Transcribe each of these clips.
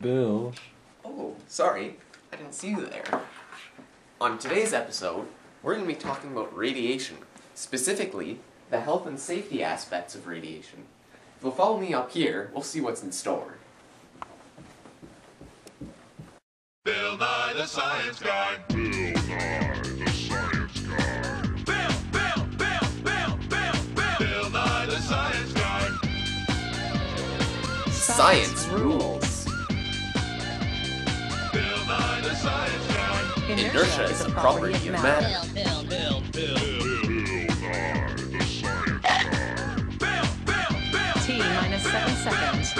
Bill. Oh, sorry. I didn't see you there. On today's episode, we're going to be talking about radiation, specifically the health and safety aspects of radiation. If you'll follow me up here, we'll see what's in store. Bill Nye the Science Guy. Bill Nye, the science guy. Bill, Bill, Bill, Bill, Bill, Bill. Bill Nye the Science Guy. Science rules! Inertia is a property of matter. T minus seven seconds.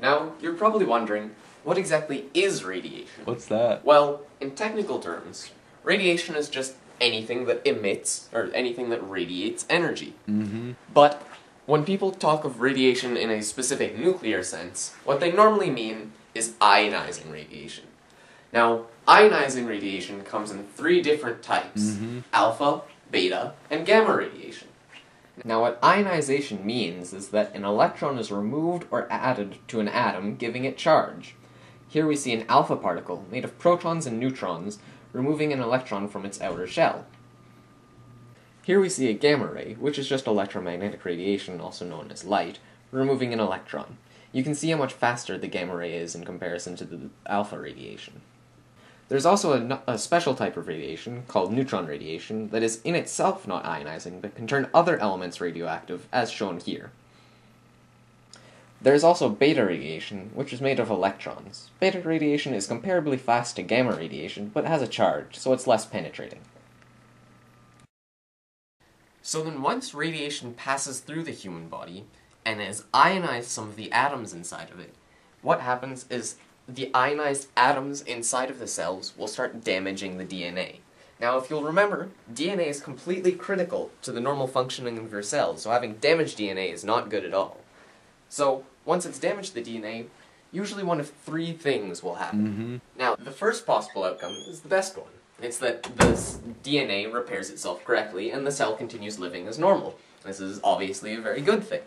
Now, you're probably wondering, what exactly is radiation? What's that? Well, in technical terms, radiation is just anything that emits, or anything that radiates energy. Mm-hmm. But when people talk of radiation in a specific nuclear sense, what they normally mean is ionizing radiation. Now, ionizing radiation comes in three different types Mhm. alpha, beta, and gamma radiation. Now, what ionization means is that an electron is removed or added to an atom, giving it charge. Here we see an alpha particle made of protons and neutrons removing an electron from its outer shell. Here we see a gamma ray, which is just electromagnetic radiation, also known as light, removing an electron. You can see how much faster the gamma ray is in comparison to the alpha radiation. There's also a, a special type of radiation, called neutron radiation, that is in itself not ionizing, but can turn other elements radioactive, as shown here. There's also beta radiation, which is made of electrons. Beta radiation is comparably fast to gamma radiation, but has a charge, so it's less penetrating. So then once radiation passes through the human body and has ionized some of the atoms inside of it, what happens is the ionized atoms inside of the cells will start damaging the DNA. Now, if you'll remember, DNA is completely critical to the normal functioning of your cells, so having damaged DNA is not good at all. So, once it's damaged the DNA, usually one of three things will happen. Mm-hmm. Now, the first possible outcome is the best one. It's that the DNA repairs itself correctly and the cell continues living as normal. This is obviously a very good thing.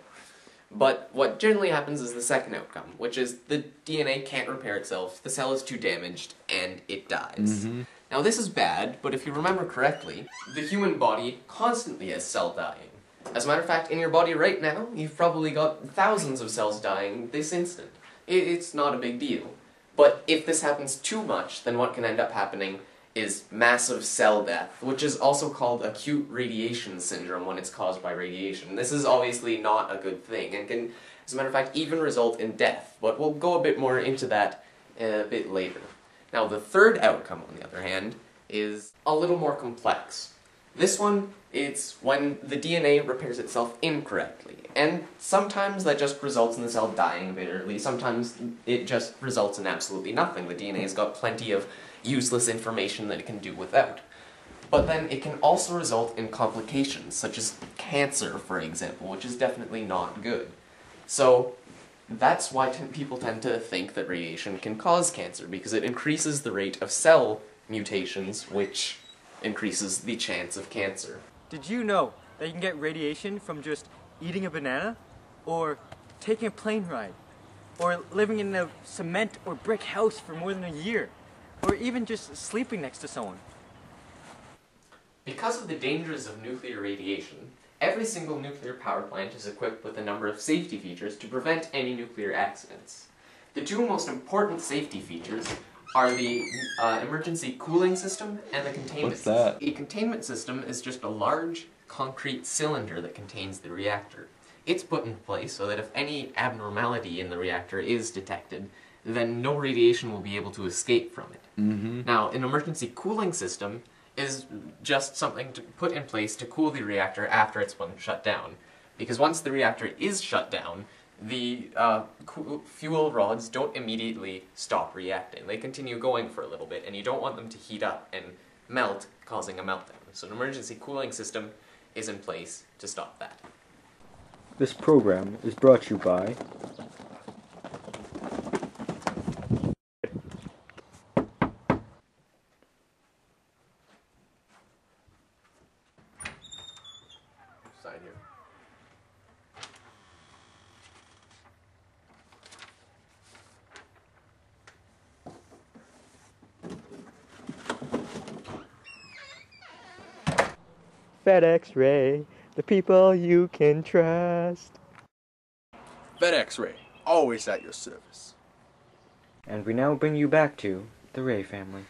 But what generally happens is the second outcome, which is the DNA can't repair itself, the cell is too damaged, and it dies. Mhm. Now, this is bad, but if you remember correctly, the human body constantly has cell dying. As a matter of fact, in your body right now, you've probably got thousands of cells dying this instant. It's not a big deal. But if this happens too much, then what can end up happening is massive cell death, which is also called acute radiation syndrome when it's caused by radiation. This is obviously not a good thing and can, as a matter of fact, even result in death. But we'll go a bit more into that uh, a bit later. Now, the third outcome, on the other hand, is a little more complex. This one, it's when the DNA repairs itself incorrectly. And sometimes that just results in the cell dying a bit early, sometimes it just results in absolutely nothing. The DNA has got plenty of useless information that it can do without. But then it can also result in complications, such as cancer, for example, which is definitely not good. So, that's why people tend to think that radiation can cause cancer, because it increases the rate of cell mutations, which increases the chance of cancer. Did you know that you can get radiation from just eating a banana? Or taking a plane ride? Or living in a cement or brick house for more than a year? Or even just sleeping next to someone? Because of the dangers of nuclear radiation, every single nuclear power plant is equipped with a number of safety features to prevent any nuclear accidents. The two most important safety features are the uh, emergency cooling system and the containment What's that? system. A containment system is just a large concrete cylinder that contains the reactor. It's put in place so that if any abnormality in the reactor is detected, then no radiation will be able to escape from it. Mm-hmm. Now, an emergency cooling system is just something to put in place to cool the reactor after it's been shut down. Because once the reactor is shut down, the uh, fuel rods don't immediately stop reacting. They continue going for a little bit, and you don't want them to heat up and melt, causing a meltdown. So an emergency cooling system is in place to stop that. This program is brought to you by Side here. FedEx Ray, the people you can trust. FedEx Ray, always at your service. And we now bring you back to the Ray family.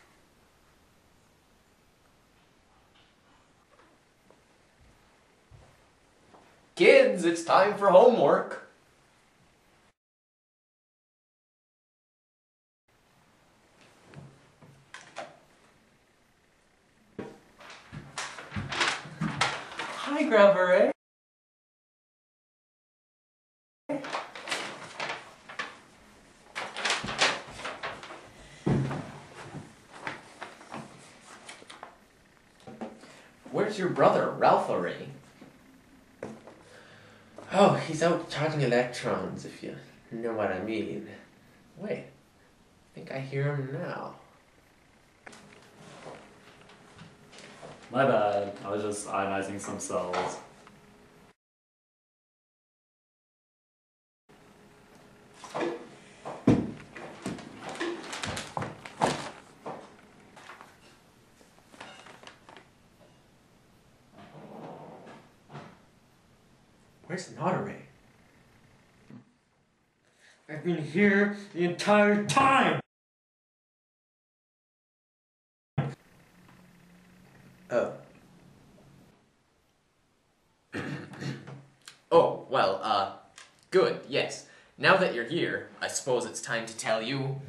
Kids, it's time for homework. Where's your brother, Ralph Ray? Oh, he's out charging electrons, if you know what I mean. Wait, I think I hear him now. My bad. I was just ionizing some cells. Where's Notaray? I've been here the entire time! Oh, well, uh, good, yes. Now that you're here, I suppose it's time to tell you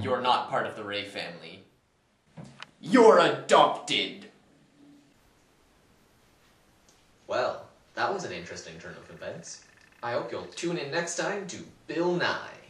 you're not part of the Ray family. You're adopted! Well, that was an interesting turn of events. I hope you'll tune in next time to Bill Nye.